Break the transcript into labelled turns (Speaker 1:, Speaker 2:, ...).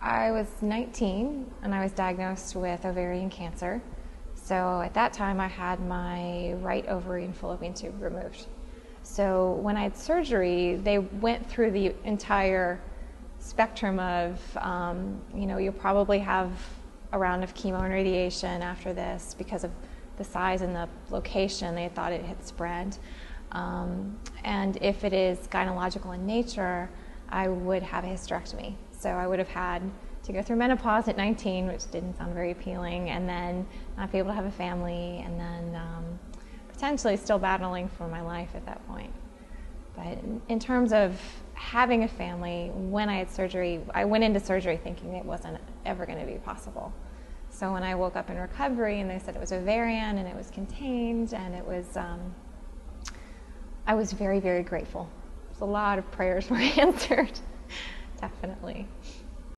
Speaker 1: I was 19 and I was diagnosed with ovarian cancer. So at that time, I had my right ovary and fallopian tube removed. So when I had surgery, they went through the entire spectrum of, um, you know, you'll probably have a round of chemo and radiation after this because of the size and the location. They thought it had spread. Um, and if it is gynecological in nature, I would have a hysterectomy. So I would have had to go through menopause at 19, which didn't sound very appealing, and then not be able to have a family, and then um, potentially still battling for my life at that point. But in terms of having a family, when I had surgery, I went into surgery thinking it wasn't ever going to be possible. So when I woke up in recovery and they said it was ovarian and it was contained and it was, um, I was very, very grateful. A lot of prayers were answered, definitely.